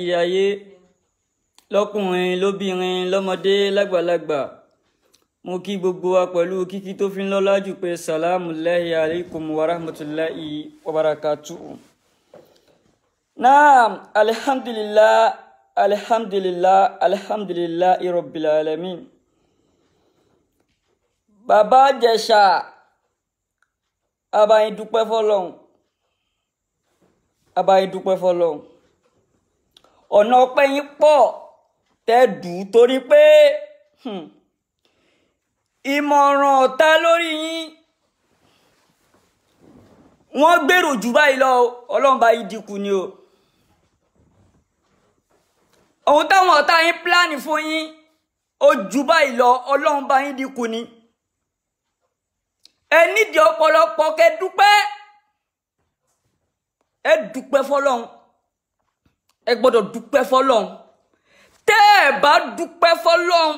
ilé ayé lọ́kùnrin lóbìnrin lọ́mọdé lágbàlagbà mo kí gbogbo wa pẹ̀lú kíkí tó fi ń lọ́lá jù pé salamu lahi alaikum wa rahmatulahi wa barakatuhu. naam alhamdulillah alhamdulillah alhamdulillah rabbil alamin. bàbá Ìjẹ̀ṣà abayin dúpẹ́ fọ́lọ́run abayin dúpẹ́ fọ́lọ́run ọ̀nà ọpẹ́ yín pọ̀ tẹ́dù torí pé hmm, ìmọ̀ràn ọ̀tá lórí yín. Wọ́n gbèrò jù báyìí lọ ọlọ́run bá yín dínkù ni o. Ohun táwọn ọ̀tá yín pílánì fún yín ó jù báyìí lọ ọlọ́run bá yín dínkù ni. Ẹ nídìí ọ̀pọ̀lọpọ̀ kẹ́ dúpẹ́. Ẹ dúpẹ́ fọ́lọ́run ẹ gbọ́dọ̀ dúpẹ́ fọ́lọ́run. Tẹ́ ẹ bá dúpẹ́ fọ́lọ́run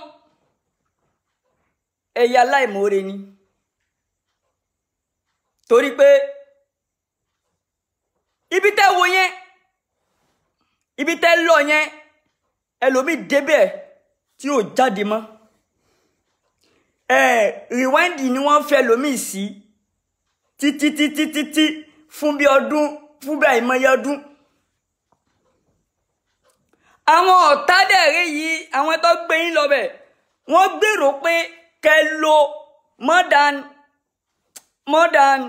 ẹ̀yà aláìmoore ni. Torí pé ibi tẹ́ wo yẹn ibi tẹ́ lọ yẹn ẹlòmíì débẹ̀ tí ò jáde mọ́. Ẹ rìwáìndì ni wọ́n fẹ́ ẹlòmíì sí títí títí títí fún bí ọdún fún bí àìmọye ọdún àwọn ọ̀tá dẹ̀rẹ́ yìí àwọn tó gbé yín lọ́bẹ̀ wọ́n gbèrò pé kẹ́ lo more than more than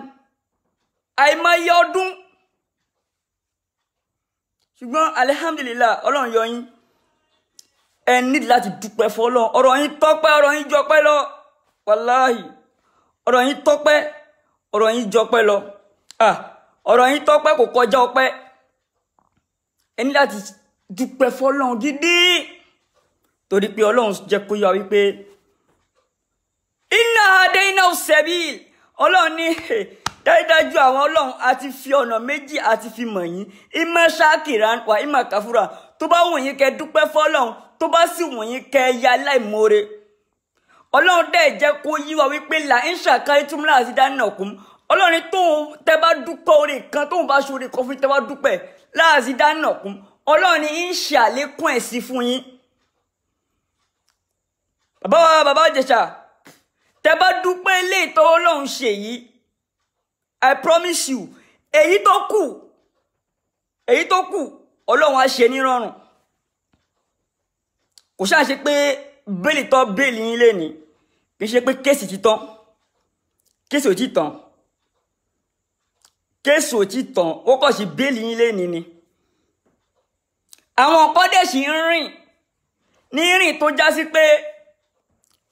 àìmọye ọdún. Ṣùgbọ́n alihamdulilah ọlọ́run yọ yín. Ẹ nídìí láti dúpẹ́ fọlọ́run ọ̀rọ̀ yín tọ́pẹ́ ọ̀rọ̀ yín jọpẹ́ lọ. Wàláhì. Ọ̀rọ̀ yín tọ́pẹ́ ọ̀rọ̀ yín jọpẹ́ lọ. Ah ọ̀rọ̀ yín tọ́pẹ́ kò kọjá ọpẹ́. Ẹ ní láti dúpẹ́ fọlọ́run gidi. Torí pé ọlọ́run jẹ́ kó yọ wípé iná adé iná sẹ́bíl ọlọ́run ní dájúdájú àwọn ọlọ́run àti fi ọ̀nà méjì àti fi mọ̀ yín. Ìmọ̀ ṣáàkìrà wà ìmọ̀ kàfúrà tó bá wù yín kẹ́ dúpẹ́ fọlọ́run tó bá sì wù yín kẹ́ ya láìmoore. Ọlọ́run dẹ̀ jẹ́ kó yí wa wípé là ń ṣàkárí túmúlà àti dáná kún ọlọ́run tóun tẹ́ bá dúpẹ́ oore kan tóun bá ṣoore kan fún tẹ́ bá dúpẹ́ láàzí dáná kún ọlọ́run ní ń ṣe àlékún ẹ̀ sí fún yín. Bàbá wa bàbá Ìjẹ̀ṣà tẹ́ bá dúpẹ́ ilé ìtọ́ ọlọ́run ṣe yìí i promise you èyí tó kù èyí tó kù ọlọ́run á ṣe nírọ̀rùn. Kò ṣáà ṣe pé bẹ́ẹ̀lì tán bẹ́ẹ̀lì yín lé ní kì í ṣe pé kéèsì ti tán. Kéèsì ò ti tán. Kéèsì ò ti tán. Ó kàn sí bẹ́ẹ̀lì yín lé ní ni àwọn nǹkan dẹ̀ sì ń rìn. Ní rìn tó já sí pé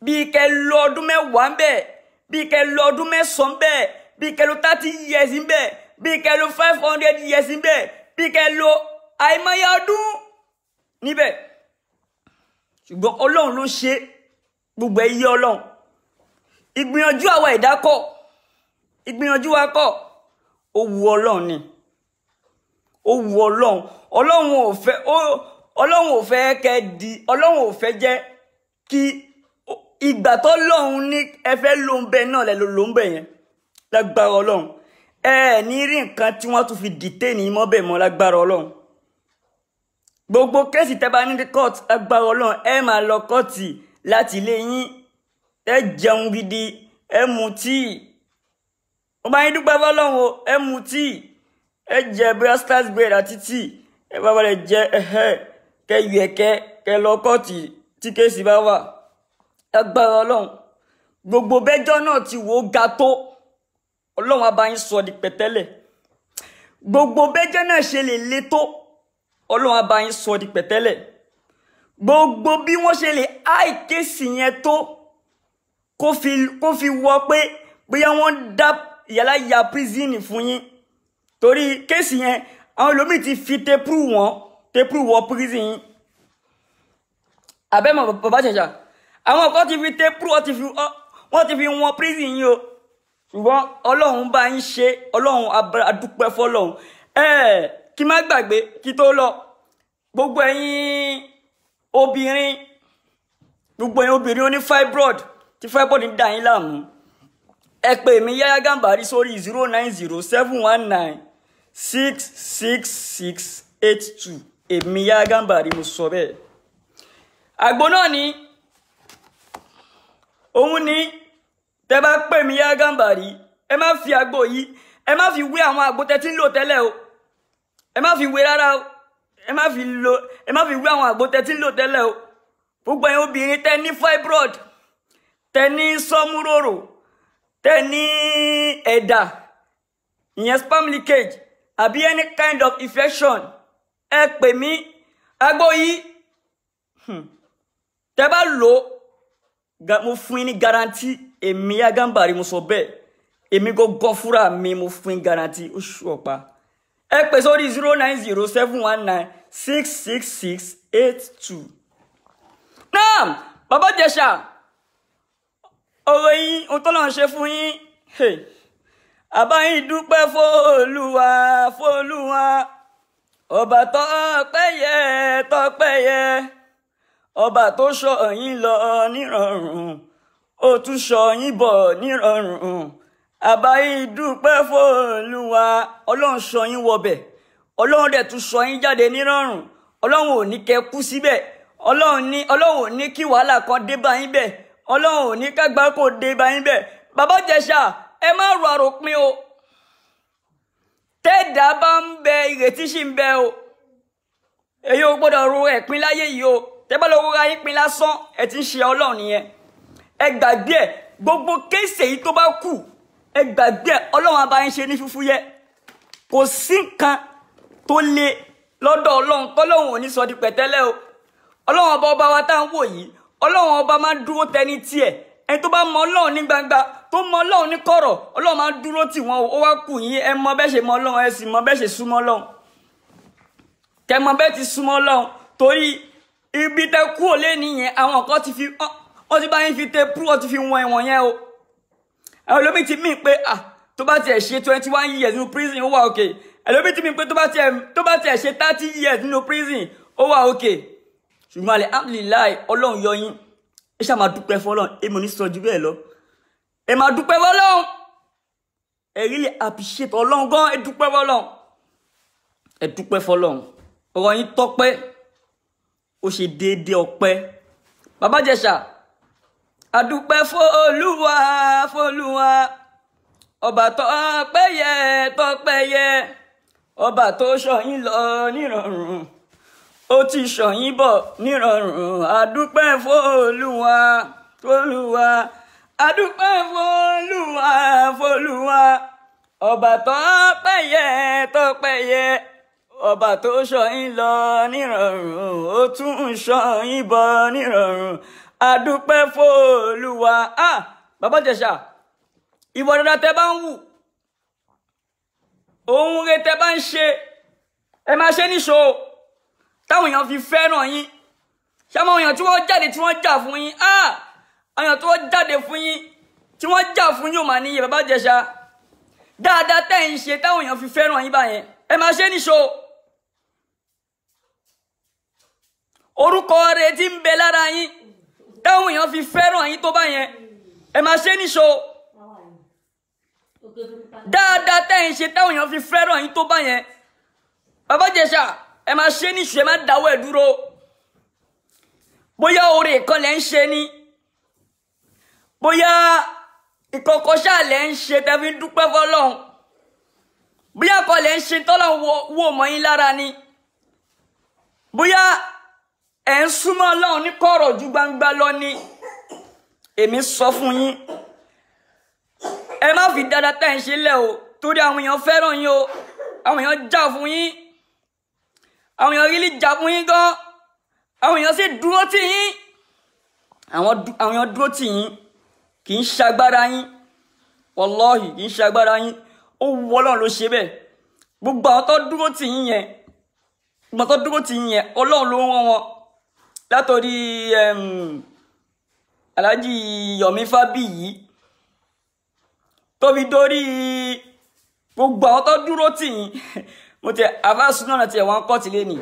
bíi kẹ́ lò ọdún mẹ́wàá ń bẹ̀ bíi kẹ́ lò ọdún mẹ́sàn-án ń bẹ̀ bíi kẹ́ lò thirty years ń bẹ̀ bíi kẹ́ lò five hundred years ń bẹ̀ bíi kẹ́ lò àìmọye ọdún níbẹ̀. Ṣùgbọ́n ọlọ́run ló ṣe gbogbo ẹ yé ọlọ́run. Ìgbìyànjú àwa ẹ̀dá ìgbìyànjú wa kọ́ ó ọlọ́run ni ó wu ọlọ́run. Ọlọ́run ò fẹ́ ọlọ́run ò fẹ́ kẹ́ di ọlọ́run ò fẹ́ jẹ́ kí ìgbà tó lọ́run ní ẹ fẹ́ ló ń bẹ náà lẹ ló ń bẹ yẹn. Lágbára ọlọ́run. Ẹ ní rí nǹkan tí wọ́n tún fi dìté ní mọ́bẹ̀ mọ́ lágbára ọlọ́run. Gbogbo kéèsì tẹ́ bá ní court lágbára ọlọ́run ẹ máa lọ kọ́ọ̀tì láti ilé yín. Ẹ jẹun gidi ẹ mu tíì. Bá yín dúpẹ́ fọlọ́run ẹ mu tíì ẹ jẹ stars bread àti tíì ẹ bá balẹ̀ jẹ kẹ yọ ẹ̀kẹ́ kẹ lọ kọ́ọ̀tì tí kéèsì bá wà. Lágbára ọlọ́run. Gbogbo bẹ́jọ́ náà ti wò ó ga tó. Ọlọ́run á bá yín sọ di pẹ̀tẹ́lẹ̀. Gbogbo bẹ́jọ́ náà ṣe lè le tó. Ọlọ́run á bá yín sọ di pẹ̀tẹ́lẹ̀. Gbogbo bí wọ́n ṣe lè áì kéèsì yẹn tó. Kó fi wọ pé bóyá wọ́n dá yàrá ya prison fún yín torí kéèsì yẹn àwọn ẹlòmíì ti fi tepru wọn tepru wọ prison. Yín abẹ́mọ̀ bàbá Ìjẹ̀ṣà àwọn kan ti fi tepru wọ́n ti fi wọ́n prison yín o. Ṣùgbọ́n ọlọ́run bá yín ṣe ọlọ́run adúpẹ́ fọlọ́run. Ẹ̀ẹ́ kí má gbàgbé kí tó lọ. Gbogbo ẹ̀yin obìnrin gbogbo ẹ̀yin obìnrin oní fibroid tí fibroid ń dà yín láàmú ẹ pè mí Yahya Gambari sórí zero nine zero seven one nine six six six eight two. Èmi Yahya Gambari mo sọ bẹ́ẹ̀. Àgbo náà ni. Òun ni tẹ bá pè mí Yahya Gambari ẹ má fi àgbo yìí ẹ má fi wé àwọn àgbo tẹ tí ń lò tẹ́lẹ̀ o. Ẹ má fi wé rárá o. Ẹ má fi lo ẹ má fi wé àwọn àgbo tẹ tí ń lò tẹ́lẹ̀ o. Gbogbo ẹ̀yin obìnrin tẹ ní fibroid tẹ ní sọmúròrò tẹ ní ẹ̀dà ìyẹn sperm leakage àbí any kind of infection. Ẹ pè mí. Àgbo yìí tẹ bá lò ó mo fún yín ní garanti èmi Yahya Gambari mo sọ bẹ́ẹ̀. Èmi gọgọ fúnra mi mo fún yín garanti ó ṣù ọ̀pá. Ẹ pè sórí zero nine zero seven one nine six six six eight two. náà bàbá Ìjẹ̀ṣà ọ̀rọ̀ yín ohun tó lọ́n ṣe fún yín àbáyín dúpẹ́ fÓlúwa fÓlúwa ọba tọ́pẹ́yẹ tọ́pẹ́yẹ. Ọba tó ṣọ́ yín lọ nírọ̀rùn ó tún ṣọ́ yín bọ̀ nírọ̀rùn. Àbáyín dúpẹ́ fÓlúwa ọlọ́run ṣọ́ yín wọbẹ̀. Ọlọ́run dẹ̀ tún ṣọ́ yín jáde nírọ̀rùn. Ọlọ́run ò ní kẹ́ kú síbẹ̀. Ọlọ́run ní ọlọ́run ò ní kí wàhálà kan dé bá bẹ̀. Ọlọ́run ò ní kágbá kò dé bá bẹ̀. Bàbá Ìjẹ̀ṣà ẹ má ro àròpin o. Tẹ́ẹ̀dá bá ń bẹ ìrètí sì ń bẹ o. Èyí ò gbọ́dọ̀ ro ẹ̀pin láyé yìí o. Tẹ́bá lọ wúra yín pin lásán ẹ ti ń ṣe ọlọ́run nìyẹn. Ẹ gbàgbé ẹ gbogbo kéèsì èyí tó bá kù ẹ gbàgbé ẹ ọlọ́run á bá yín ṣe ní fúfúyẹ́ kò sí nǹkan tó le lọ́dọ̀ ọlọ́run tọ́lọ́run ò ní sọ di pẹ̀tẹ́lẹ̀ o. Ọlọ́run ọba ọba wa tá à ń wò yìí ọlọ́run ọba máa ń dúró tẹni tiẹ̀. Ẹni tó bá mọ ọlọ́run ní gbangba tó mọ ọlọ́run ní kọ̀rọ̀ ọlọ́run máa dúró tì wọ́n ó wá kù yín ẹ mọ bẹ́ẹ̀ ṣe mọ ọlọ́run ẹ sì mọ bẹ́ẹ̀ ṣe súnmọ́ ọlọ́run. Kẹ mọ bẹ́ẹ̀ ti súnmọ́ ọlọ́run. Torí ibi tẹ kú ò lé nìyẹn àwọn kan ti fi wọ́n ti bá yín fi tẹ pú wọ́n ti fi wọn ẹ̀wọ̀n yẹn o. Olómi ti mí pé ah tó bá tiẹ̀ ṣe twenty one years nínú prison ó wà òkè ẹlòmí ti mí pé tó bá tiẹ̀ ṣe thirty years nínú prison ó wà òkè ṣùgbọ́n alhamdulilayi ọlọ́run yọ yín. Ẹ ṣáà máa dúpẹ́ fọlọ́run èmi ò ní sọ ju bẹ́ẹ̀ lọ ẹ máa dúpẹ́ fọlọ́run. Ẹ really appreciate ọlọ́run gan ẹ dúpẹ́ fọlọ́run. Ẹ dúpẹ́ fọlọ́run. Ọ̀rọ̀ yín tọ́pẹ́. Ó ṣe déédéé ọpẹ́. Bàbá Ìjẹ̀ṣà àdúpẹ́ fÓlúwa fÓlúwa ọba tọ́pẹ́yẹ tọ́pẹ́yẹ ọba tó ṣọ́ yín lọ nírọ̀rùn. Ó ti ṣọ́ yín bọ̀ nírọ̀rùn. Àdúpẹ́ fÓlúwa fÓlúwa àdúpẹ́ fÓlúwa fÓlúwa ọba tọ́pẹ́yẹ tọ́pẹ́yẹ ọba tó ṣọ́ yín lọ nírọ̀rùn ó tún ṣọ́ yín bọ̀ nírọ̀rùn. Àdúpẹ́ fÓlúwa ah bàbá Ìjẹ̀ṣà ìwọ dáadáa tẹ bá ń wù ohun rẹ tẹ bá ń ṣe ẹ máa ṣe níṣó táwọn èèyàn fi fẹ́ràn yín. Ṣáwọn èèyàn tí wọ́n jáde tí wọ́n jà fún yín? Ah tí wọ́n jáde fún yín tí wọ́n jà fún yín ò máa níyẹ bàbá Ìjẹ̀ṣà. Dáadáa tẹ́ ń ṣe táwọn èèyàn fi fẹ́ràn yín báyẹn ẹ máa ṣe níṣó orúkọ rẹ tí ń bẹ lára yín táwọn èèyàn fi fẹ́ràn yín tó báyẹn ẹ máa ṣe níṣó dáadáa tẹ́yìn ṣe táwọn èèyàn fi fẹ́ràn yín tó bá yẹn bàbá Ìjẹ̀ṣà ẹ máa ṣe níṣu ẹ máa dáwọ́ ẹ̀ dúró. Bóyá oore kan lẹ́ ń ṣe ni bóyá ìkọ̀kọ̀ ṣáà lẹ́ ń ṣe tẹ́ fi ń dúpẹ́ fọlọ́hún bóyá kan lẹ́ ń ṣe tọ́lọ́hún wò mọ́ yín lára ni. Bóyá ẹ̀ ń súnmọ́ Ọlọ́run ní kọ̀rọ̀ ju gbangba lọ ni. Èmi sọ fún yín. Ẹ má fi dáadáa tá ẹ̀ ń ṣe lẹ̀ o torí àwọn èèyàn fẹ́ràn yín o. Àwọn èèyàn jà fún yín. Àwọn èèyàn rílì jà fún yín gan. Àwọn èèyàn sì dúró tì yín. Àwọn èèyàn dúró tì yín kì í ṣagbára yín. Wọlọ́ọ̀hì kì í ṣagbára yín. Ó wù Ọlọ́run ló ṣe bẹ́ẹ̀. Gbogbo àwọn tó dúró tì yín yẹn gbogbo àwọn tó dúró tì yín yẹn Ọlọ́run ló rán wọn. Látòrí Alhaji Yomi Fabiyi tóbi dórí gbogbo àwọn tó dúró tì yín. Mo tẹ àfàsúná náà tiẹ̀ wọ́n kọ́ tìlé ni.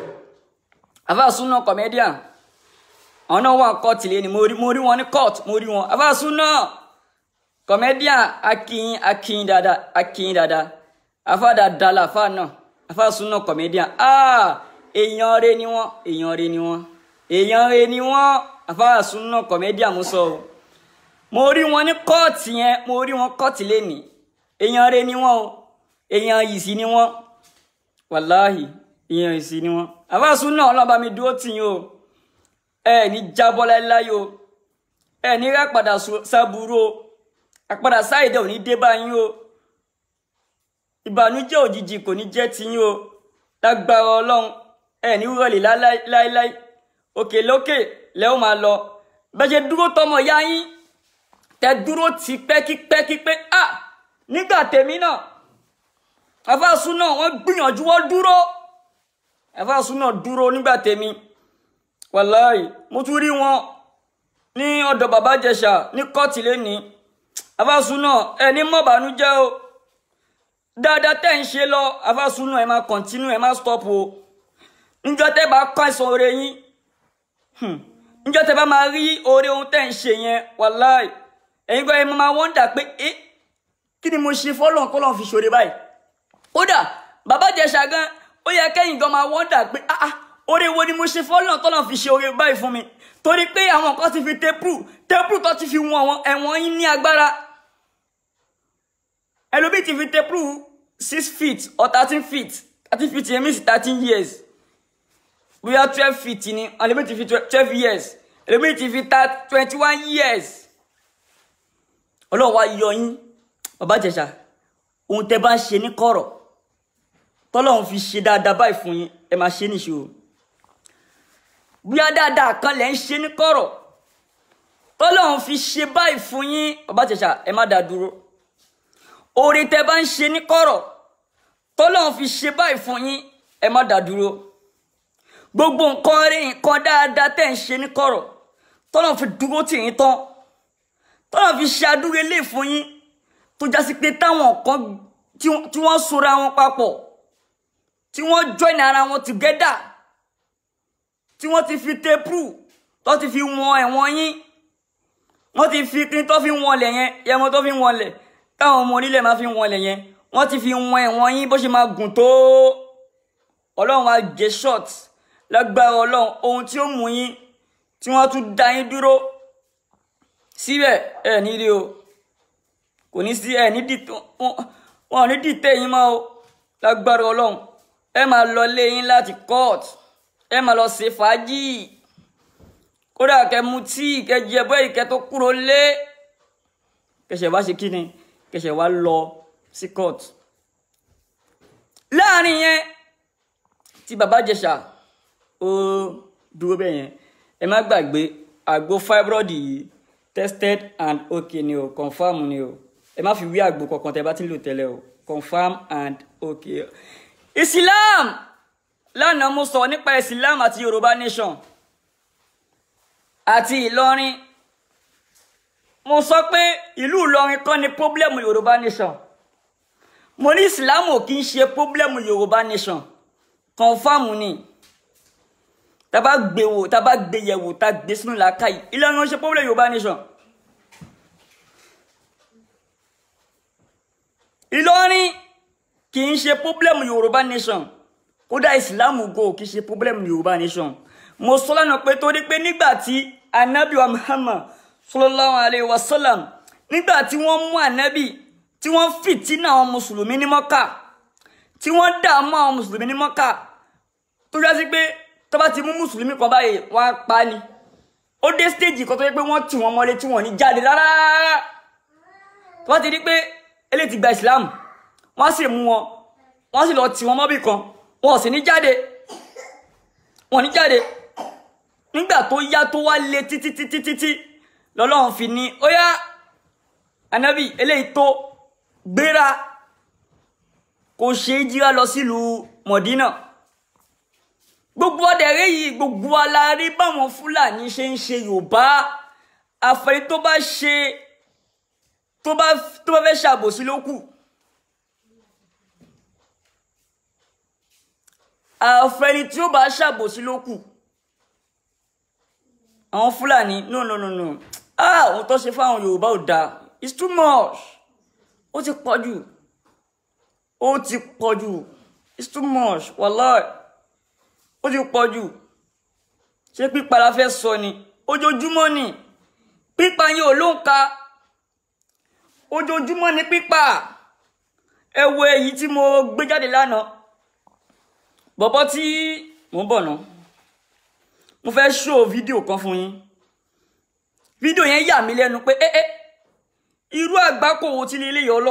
Àfàsúná comedian àwọn náà wọ́n kọ́ tìlé ni mo rí mo wọn ní court mo rí wọn. Àfàsúná comedian akínyìn akínyìn dáadáa akínyìn dáadáa àfàdà dàlà àfà náà. Àfàsúná comedian. Ah èèyàn rẹ ni wọ́n èèyàn rẹ ni wọ́n. Èèyàn rẹ ni wọ́n. Àfáàsùn náà kọ̀mẹ́díà mú sọ o. Mo rí wọn ní kóòtù yẹn mo rí wọn kóòtù lẹ́nìí èèyàn rẹ ni wọ́n o. Èèyàn yìí sì ni wọ́n. Wàláhì èèyàn yìí sì ni wọ́n. Àfáàsùn náà ọlọ́ba mi dúró tì yín o ẹ ní jábọ́ láéláé o. Ẹ ní rà padà sábúrú o. Àpadà sáìdẹ ò ní dé bá yín o. Ìbànújẹ́ òjijì kò ní jẹ́ tiyín o. Lágbára Ọlọ́run ẹ ní rọlẹ̀ láéláé òkè lókè lẹ ó máa lọ. Bẹ́ẹ̀ ṣe dúró tọmọ ya yín. Tẹ dúró tì pẹ́kípẹ́kípẹ́. À nígbà tèmi náà àfàsùn náà wọ́n gbìyànjú wọ́n dúró. Àfàsùn náà dúró nígbà tèmi wàláì mo tún rí wọn ní ọ̀dọ̀ bàbá Ìjẹ̀ṣà ní kọ́ọ̀tì lẹ́ni náà ẹni mọ̀ bànújẹ́ o. Dáadáa tẹ́ ń ṣe lọ náà ẹ máa kọ̀ntínú ẹ máa stop o. Níjọ́ tẹ́ bá kọ́ àìsàn oore yín níjọ́ tẹ́ bá máa rí oore ohun tẹ́ ń ṣe yẹn wàláì ẹ̀yin gbọ́ ẹ máa wọ́ndà pé ẹ́ kí ni mo ṣe fọ́lọ́n kọ́lọ́n fi ṣoore báyìí? Kódà bàbá Ìjẹ̀ṣà gan ó yẹ kẹ́yìn gan máa wọ́ndà pé ah ah oore wo ni mo ṣe fọ́lọ́n tọ́lọ́n fi ṣe oore báyìí fún mi? Torí pé àwọn kan ti fi tẹ́pù tẹ́pù tó ti fi wọn àwọn ẹ̀wọ̀n yín ní agbára. Ẹlòmíì ti fi tẹ́pù six feet or thirteen feet thirteen feet yẹn means thirteen years. Bóyá twelve feet ni ẹlòmíì ti fi twelve years. Ẹlòmíì ti fi twenty one years. Ọlọ́run wá yọ yín. Bàbá Ìjẹ̀ṣà ohun tẹ́ bá ń ṣe ní kọ̀rọ̀ tọ́lọ́run fi ṣe dáadáa báyìí fún yín ẹ máa ṣe níṣó bóyá dáadáa kan lẹ́ ń ṣe ní kọ̀rọ̀. Tọ́lọ́run fi ṣe báyìí fún yín. Bàbá Ìjẹ̀ṣà ẹ má dá dúró. Oore tẹ́ bá ń ṣe ní kọ̀rọ̀ tọ́lọ́run fi ṣe báyìí fún yín ẹ má dá dúró. Gbogbo nǹkan rí nǹkan dáadáa tẹ́ ń ṣe ní kọ̀rọ̀ tọ́lọ́run fi dúró tì yín tán. Tọ́lọ́run fi ṣe adúrú ilé fún yín tó jásí pé táwọn kan tí wọ́n sora wọn papọ̀ tí wọ́n join ara wọn together tí wọ́n ti fi tépù tó ti fi wọn ẹ̀wọ̀n yín wọ́n ti fi kí tó fi wọn lẹ̀ yẹn yẹmọ tó fi wọn lẹ̀ táwọn ọmọ onílẹ̀ máa fi wọn lẹ̀ yẹn wọ́n ti fi wọn ẹ̀wọ̀n yín bó ṣe máa gùn tó. Ọlọ́run á gé short lágbára ọlọ́run ohun tí ó mú yín tí wọ́n tún dá yín dúró. Síbẹ̀ ẹ̀ nílé o. Kò ní sí ẹ̀ ní dìtẹ̀ wọn ò ní dìtẹ̀ yín mọ́ o. Lágbára ọlọ́run ẹ máa lọ lé yín láti court ẹ máa lọ ṣe fàájì. Kódà kẹ mu tíì kẹ jẹ bọ́ ìkẹ tó kúrò lé kẹsẹ̀ wá ṣe kíni? Kẹsẹ̀ wá lọ sí court. Láàrin yẹn tí bàbá Ìjẹ̀ṣà ó dúró bẹ́ẹ̀ yẹn ẹ má gbàgbé àgbo fibroid yìí tested and okay ni o confam ni o. Ẹ má fi wí àgbo kankan tẹ bá ti ń lò tẹ́lẹ̀ o confam and okay. Islam lánàá mo sọ nípa Islam àti Yorùbá nation àti Ìlọrin. Mo sọ pé ìlú Ìlọrin kọ́ ni pọ́blẹ́mù Yorùbá nation. Mo ní Islam ò kí ń ṣe pọ́blẹ́mù Yorùbá nation. Confam ni. Taba gbé wò taba gbé yẹ̀ wò ta gbé sínú làákàyè Ìlọrin ṣe pọ́blẹ́mù Yorùbá nation. Ìlọrin kì í ṣe pọ́blẹ́mù Yorùbá nation kódà ìsìlámù go kì í ṣe pọ́blẹ́mù Yorùbá nation. Mo sọ lánàá pé torí pé nígbà tí anabi wa Muhammad sallallahu alayhi wa sallam nígbà tí wọ́n mú anabi tí wọ́n fìtínà àwọn mùsùlùmí ní Mọ́kà tí wọ́n dààmú àwọn mùsùlùmí ní Mọ́kà tó yá sí pé tó bá ti mú mùsùlùmí kan báyìí wọ́n á pa ni. Ó dé stéèjì kan tó yẹ pé wọ́n tì wọ́n mọ́lé tí wọ́n ní jáde rárá. Tó bá ti rí pé eléyìí ti gba ìsìlámù wọ́n sì mú wọn wọ́n sì lọ tì wọ́n mọ́bì kan wọn sì ní jáde. Wọn ní jáde. Nígbà tó yá tó wá lé títí títí títí lọ́lọ́run fi ní ó yá anabi eléyìí tó gbéra. Kò ṣe é jíra lọ sílùú mọ̀dínà. Gbogbo ọdẹrẹ yìí gbogbo alárí báwọn fúlàní ṣe ń ṣe yorùbá. Àfẹrí tó bá ṣe tó bá fẹ́ ṣàbòsí ló kù àfẹni tí ó bá ṣàbòsí ló kù. Àwọn fúlàní no no no no. Ah ohun tó ṣe fáwọn yorùbá ò dáa. It's too much. Ó ti pọ̀ jù. Ó ti pọ̀ jù. It's too much. Wàláì ó ti pọ̀ jù. Ṣé pípa la fẹ́ sọ ni? Ojoojúmọ́ ni. Pípa yẹn ò ló ń ka ojoojúmọ́ ni pípa. Ẹ wo èyí tí mo gbé jáde lánàá bọ̀bọ̀ tí mò ń bọ̀ ná mo fẹ́ ṣó fídíò kan fún yín. Fídíò yẹn yà mí lẹ́nu pé ẹ́ ẹ́ irú àgbákò wo tí lè lè yọ